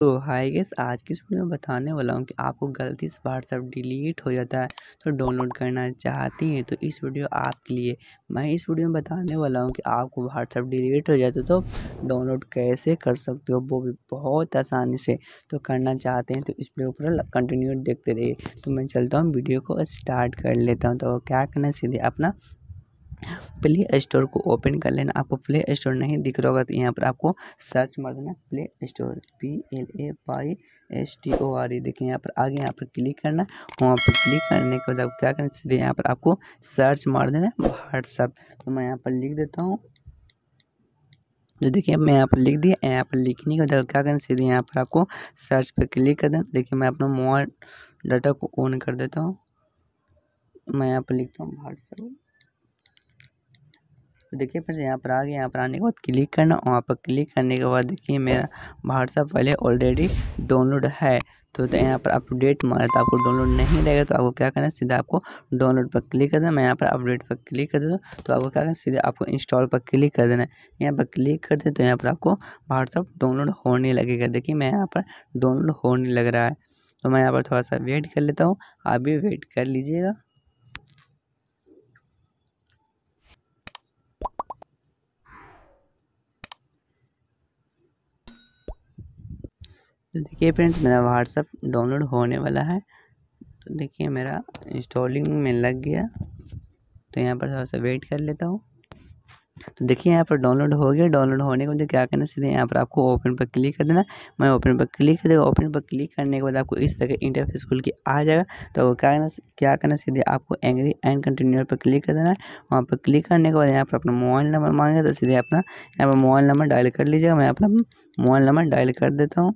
तो हाय गेस आज की वीडियो में बताने वाला हूँ कि आपको गलती से व्हाट्सअप डिलीट हो जाता है तो डाउनलोड करना चाहती हैं तो इस वीडियो आपके लिए। मैं इस वीडियो में बताने वाला हूँ कि आपको व्हाट्सअप डिलीट हो जाता है तो डाउनलोड कैसे कर सकते हो, वो भी बहुत आसानी से तो करना चाहते हैं तो इस वीडियो पर कंटिन्यू देखते रहिए। तो मैं चलता हूँ, वीडियो को स्टार्ट कर लेता हूँ तो क्या करना सीधे अपना प्ले स्टोर को ओपन कर लेना। आपको प्ले स्टोर नहीं दिख रहा होगा तो यहाँ पर आपको सर्च मार देना, play store P L A Y S T O R E देखिए, यहाँ पर आगे यहाँ पर क्लिक करना, वहाँ पर क्लिक करने के बाद क्या करना, सीधे यहाँ पर आपको सर्च मार देना व्हाट्सअप तो मैं यहाँ पर लिख देता हूँ। जो देखिए मैं यहाँ पर लिख दिया, यहाँ पर लिखने के बाद क्या करना, सीधे यहाँ पर आपको सर्च पर क्लिक कर देना। देखिए, मैं अपना मोबाइल डाटा को ऑन कर देता हूँ। मैं यहाँ पर लिखता हूँ व्हाट्सअप तो देखिए फिर यहाँ पर आ गया यहाँ पर आने के बाद क्लिक करना वहाँ पर क्लिक करने के बाद देखिए मेरा व्हाट्सअप पहले ऑलरेडी डाउनलोड है। तो, तो यहाँ पर अपडेट मारा तो आपको डाउनलोड नहीं रहेगा तो आपको क्या करना है सीधा आपको डाउनलोड पर क्लिक कर देना मैं यहाँ पर अपडेट पर क्लिक कर देता हूँ तो आपको क्या करना सीधे आपको इंस्टॉल पर क्लिक कर देना है। यहाँ पर क्लिक कर दे तो यहाँ पर आपको व्हाट्सअप डाउनलोड होने लगेगा। देखिए मैं यहाँ पर डाउनलोड होने लग रहा है तो मैं यहाँ पर थोड़ा सा वेट कर लेता हूँ। आप भी वेट कर लीजिएगा। तो देखिए फ्रेंड्स, मेरा व्हाट्सअप डाउनलोड होने वाला है। तो देखिए मेरा इंस्टॉलिंग में लग गया। तो यहाँ पर थोड़ा सा वेट कर लेता हूँ। तो देखिए यहाँ पर डाउनलोड हो गया। डाउनलोड होने के बाद क्या करना सीधे यहाँ पर आपको ओपन पर क्लिक कर देना। मैं ओपन पर क्लिक कर देगा। ओपन पर क्लिक करने के बाद आपको इस तरह इंटरफेस खुल के आ जाएगा। तो क्या करना क्या करना सीधे आपको एंग्री एंड कंटिन्यूर पर क्लिक कर देना वहाँ पर क्लिक करने के बाद यहाँ पर अपना मोबाइल नंबर मांगेगा। तो सीधे अपना यहाँ पर मोबाइल नंबर डायल कर लीजिएगा। मैं अपना मोबाइल नंबर डायल कर देता हूँ।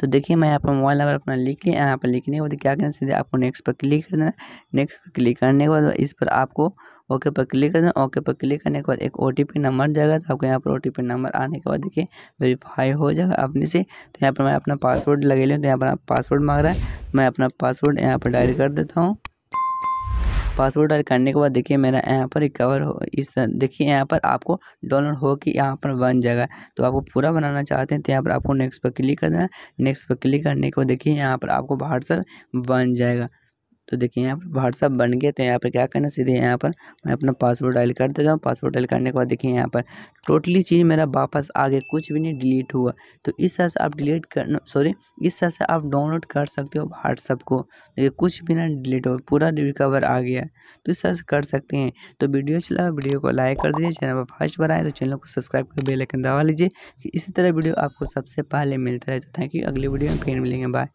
तो देखिए, मैं यहाँ पर मोबाइल नंबर अपना लिख लिया यहाँ पर लिखने के बाद क्या करना सीधे आपको नेक्स्ट पर क्लिक कर देना नेक्स्ट पर क्लिक करने के बाद इस पर आपको ओके पर क्लिक कर देना ओके पर क्लिक करने के बाद एक ओटीपी नंबर जाएगा तो आपको यहाँ पर ओटीपी नंबर आने के बाद देखिए वेरीफाई हो जाएगा अपने से। तो यहाँ पर मैं अपना पासवर्ड लगे लूँ तो यहाँ पर पासवर्ड मांग रहा है। मैं अपना पासवर्ड यहाँ पर डायल कर देता हूँ। पासवर्ड डाल करने के बाद देखिए मेरा यहाँ पर रिकवर हो, इस देखिए यहाँ पर आपको डाउनलोड हो कि यहाँ पर बन जाएगा। तो आपको पूरा बनाना चाहते हैं तो यहाँ पर आपको नेक्स्ट पर क्लिक कर देना नेक्स्ट पर क्लिक करने के बाद देखिए यहाँ पर आपको व्हाट्सअप बन जाएगा। तो देखिए, यहाँ पर व्हाट्सअप बन गया तो यहाँ पर क्या करना, सीधे यहाँ पर मैं अपना पासवर्ड डायल कर देता हूँ। पासवर्ड डायल करने के बाद देखिए, यहाँ पर टोटली चीज़ मेरा वापस आ गया कुछ भी नहीं डिलीट हुआ। तो इस तरह से आप डिलीट कर सॉरी, इस तरह से आप डाउनलोड कर सकते हो व्हाट्सअप को। देखिए, कुछ भी ना डिलीट हो, पूरा रिकवर आ गया। तो इस तरह से कर सकते हैं। तो वीडियो चला वीडियो को लाइक कर दीजिए, चैनल पर फ़र्स्ट बार आए तो चैनल को सब्सक्राइब कर बेल आइकन दबा लीजिए इसी तरह वीडियो आपको सबसे पहले मिलता रहे। तो थैंक यू, अगली वीडियो में फिर मिलेंगे, बाय।